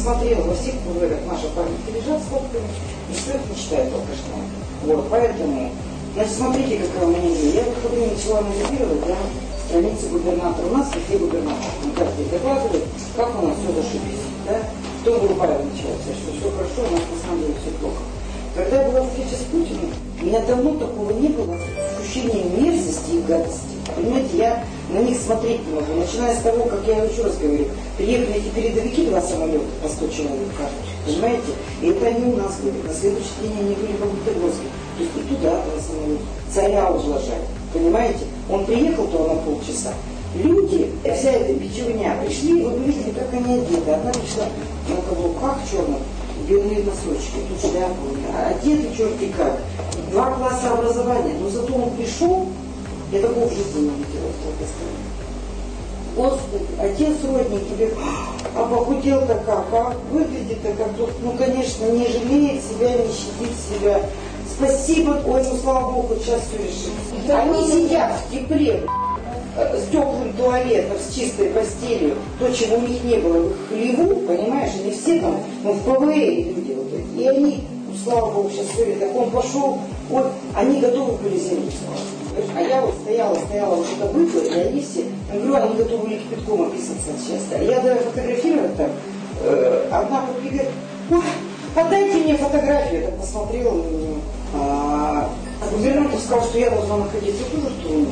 насмотрела во всех говорят, наша память лежат скобками, и что их читает алкашня. Вот, поэтому, значит, смотрите, какая у меня идея. Я в выходные начала анализировать, да, страницы губернатора. У нас везде губернатор. Он каждый докладывает, как у нас все зашибись, да. Том Гурбаева начался, что все хорошо, у нас на самом деле все плохо. Когда я была встреча с Путиным, у меня давно такого не было ощущения мерзости и гадости. Понимаете, я на них смотреть не могу. Начиная с того, как я еще раз говорю, приехали эти передовики, два самолета по 100 человек каждый, понимаете? И это они у нас были. На следующий день они были в Магнитогорске. То есть и туда два самолета. Царя ужлажали. Понимаете? Он приехал туда на полчаса. Люди, вся эта бичевня, пришли, вы видели, как они одеты. Одна пришла на каблуках черных, белые носочки, тут шляпа у меня, одеты черти как. Два класса образования, но зато он пришел, я такого в жизни не видела стране. Господи, отец родник тебе, а похудел-то как, а выглядит-то как ну, конечно, не жалеет себя, не щадит себя. Спасибо, ой, ну, слава Богу, сейчас все решится. Они сидят в тепле, э, с теплым туалетом, с чистой постелью, то, чего у них не было в их хлеву, понимаешь, они все там, ну, в ПВЭ люди вот эти, и они, ну, слава Богу, сейчас все, так он пошел, вот, они готовы были землю а я вот стояла, стояла, вот это выпила, и они все, я говорю, они готовы были кипятком описаться. А я даже фотографировать там, э, одна подбегает, подайте мне фотографию. Я так посмотрела на нее. А, губернатор сказал, что я должна находиться в Туруне. Ну,